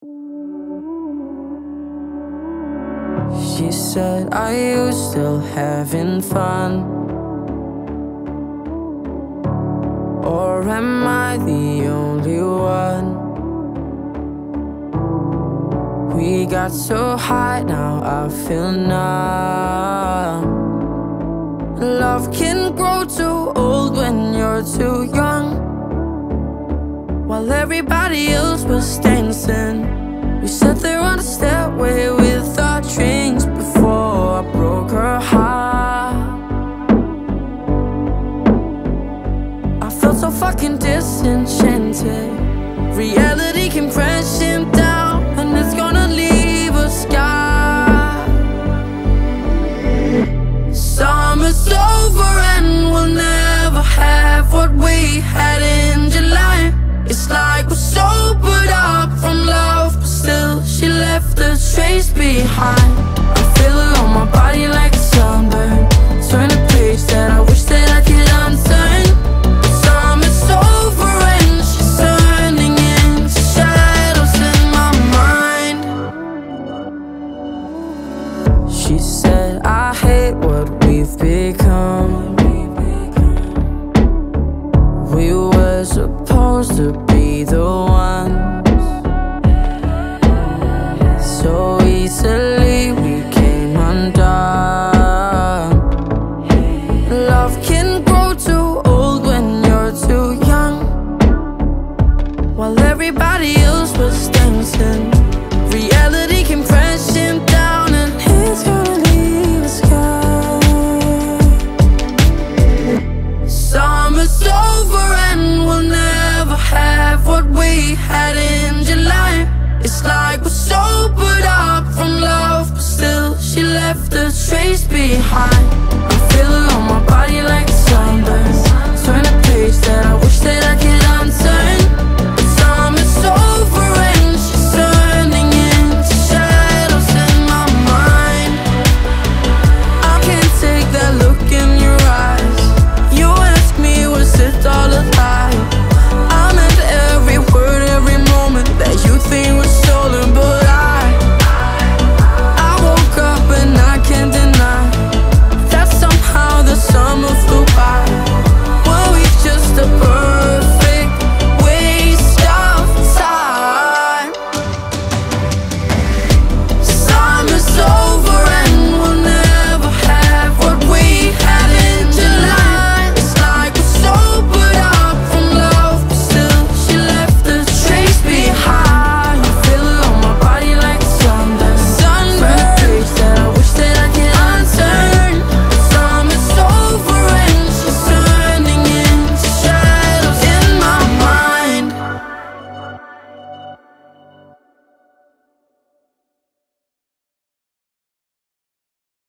She said, Are you still having fun? Or am I the only one? We got so high, now I feel numb. Love can grow too old when you're too young. While everybody else was dancing, we sat there on the stairway with our drinks before I broke her heart. I felt so fucking disenchanted. Reality came crashing down, and it's gonna leave a scar. Summer's over, and we'll never have what we had in I feel her on my body like a sunburn. A page that I wish that I could unturn. Summer's over and she's turning into shadows in my mind. She said, I hate what we've become. We were supposed to be the ones. So easily we came undone. Love can grow too old when you're too young. While everybody else was dancing, reality came crashing down, and it's gonna leave a scar. Summer's over and we'll never have what we had she left a trace behind. I feel